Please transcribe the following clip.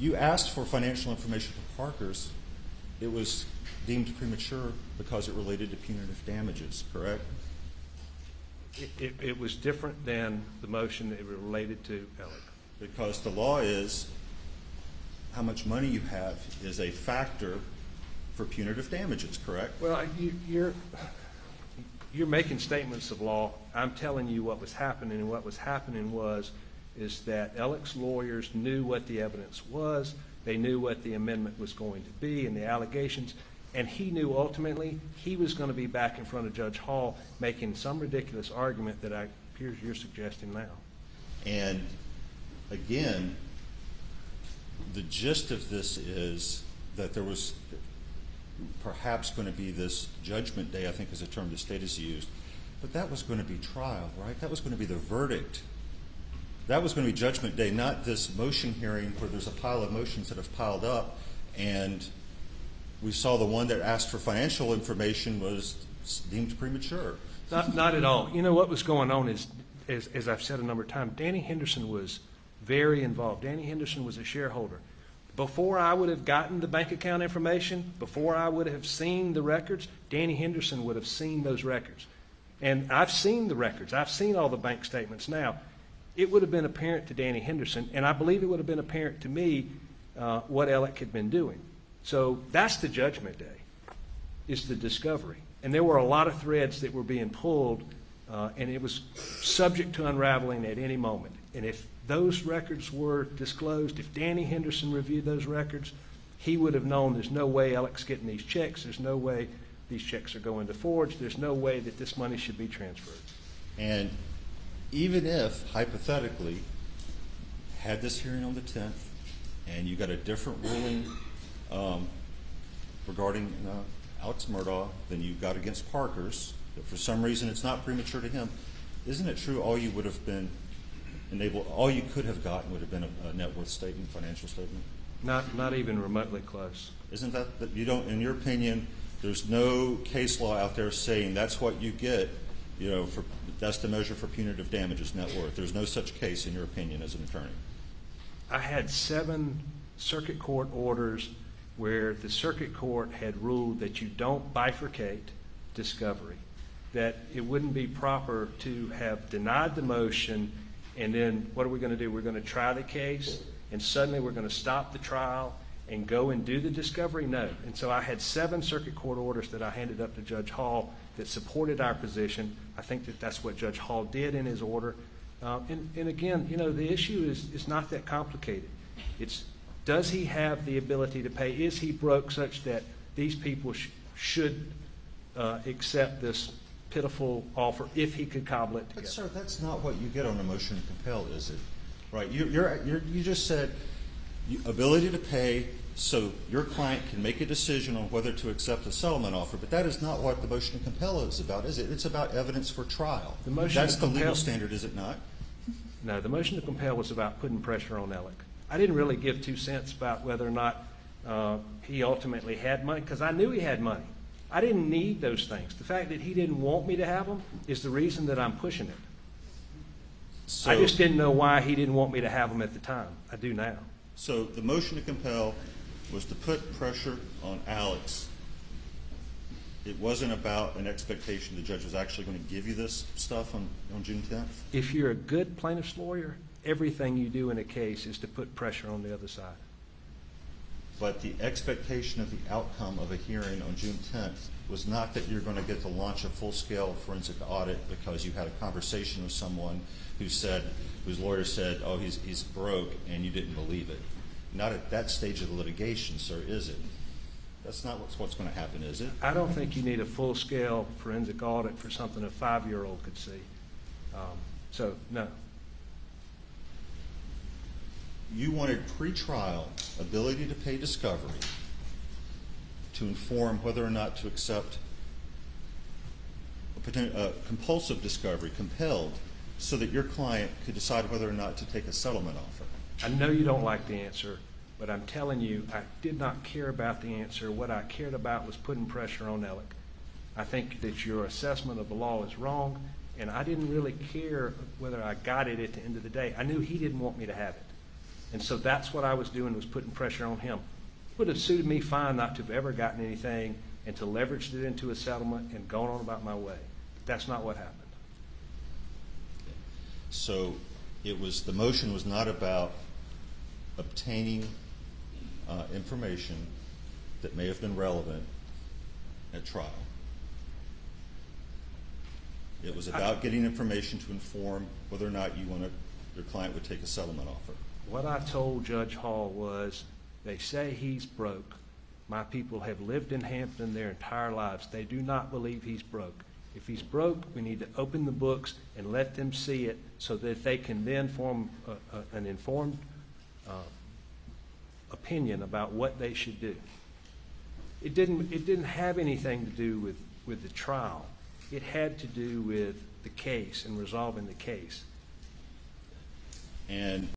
you asked for financial information from Parker's. It was deemed premature because it related to punitive damages, correct? It- was different than the motion that it related to Alec. Because the law is how much money you have is a factor for punitive damages, correct? Well, you, you're, you're making statements of law. I'm telling you what was happening, and what was happening was, is that Alec's lawyers knew what the evidence was, they knew what the amendment was going to be and the allegations, and he knew ultimately he was going to be back in front of Judge Hall making some ridiculous argument that I, appears you're suggesting now. And again, the gist of this is that there was perhaps going to be this judgment day, I think is a term the state has used, but that was going to be trial, right? That was going to be the verdict. That was going to be judgment day, not this motion hearing where there's a pile of motions that have piled up, and we saw the one that asked for financial information was deemed premature. Not, not at all. You know, what was going on is, as, as I've said a number of times, Danny Henderson was very involved. Danny Henderson was a shareholder. Before I would have gotten the bank account information, before I would have seen the records, Danny Henderson would have seen those records. And I've seen the records. I've seen all the bank statements now. It would have been apparent to Danny Henderson, and I believe it would have been apparent to me uh, what Alec had been doing. So that's the judgment day is the discovery. And there were a lot of threads that were being pulled, uh, and it was subject to unraveling at any moment. And if those records were disclosed, if Danny Henderson reviewed those records, he would have known there's no way Alec's getting these checks, there's no way these checks are going to Forge, there's no way that this money should be transferred. And even if, hypothetically, had this hearing on the 10th, and you got a different ruling um, regarding uh, Alex Murdaugh than you got against Parker's, that for some reason it's not premature to him, isn't it true all you would have been enabled, all you could have gotten would have been a, a net worth statement, financial statement? Not, not even remotely close. Isn't that, that you don't, in your opinion, there's no case law out there saying that's what you get, you know, for, that's the measure for punitive damages, net worth. There's no such case, in your opinion, as an attorney. I had seven circuit court orders where the circuit court had ruled that you don't bifurcate discovery, that it wouldn't be proper to have denied the motion, and then what are we going to do? We're going to try the case, and suddenly we're going to stop the trial and go and do the discovery? No. And so I had seven circuit court orders that I handed up to Judge Hall that supported our position. I think that that's what Judge Hall did in his order. Uh, and, again, you know, the issue is, not that complicated. It's does he have the ability to pay? Is he broke such that these people should uh, accept this pitiful offer if he could cobble it together? But sir, that's not what you get on a motion to compel, is it? Right, you, you're, you're, you just said ability to pay so your client can make a decision on whether to accept a settlement offer, but that is not what the motion to compel is about, is it? It's about evidence for trial. The motion That's the legal standard, is it not? No, the motion to compel was about putting pressure on Alec. I didn't really give two cents about whether or not uh, he ultimately had money, because I knew he had money. I didn't need those things. The fact that he didn't want me to have them is the reason that I'm pushing it. I just didn't know why he didn't want me to have them at the time. I do now. So the motion to compel was to put pressure on Alex. It wasn't about an expectation the judge was actually going to give you this stuff on, on June 10th? If you're a good plaintiff's lawyer, everything you do in a case is to put pressure on the other side. But the expectation of the outcome of a hearing on June 10th was not that you're going to get to launch a full-scale forensic audit because you had a conversation with someone who said, whose lawyer said, oh, he's, he's broke, and you didn't believe it. Not at that stage of the litigation, sir, is it? That's not what's, what's going to happen, is it? I don't think you need a full-scale forensic audit for something a five-year-old could see. Um, So, no. You wanted pretrial ability to pay discovery to inform whether or not to accept uh, compulsive discovery, compelled, so that your client could decide whether or not to take a settlement offer. I know you don't like the answer, but I'm telling you, I did not care about the answer. What I cared about was putting pressure on Alec. I think that your assessment of the law is wrong, and I didn't really care whether I got it at the end of the day. I knew he didn't want me to have it. And so that's what I was doing, was putting pressure on him. Would have suited me fine not to have ever gotten anything and to leverage it into a settlement and gone on about my way. That's not what happened. So it was, the motion was not about obtaining uh, information that may have been relevant at trial. It was about getting information to inform whether or not you want to, your client would take a settlement offer. What I told Judge Hall was, they say he's broke. My people have lived in Hampton their entire lives. They do not believe he's broke. If he's broke, we need to open the books and let them see it so that they can then form a- a- an informed uh, Um, opinion about what they should do. It didn't, it didn't have anything to do with, with the trial. It had to do with the case and resolving the case. And